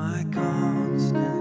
my constant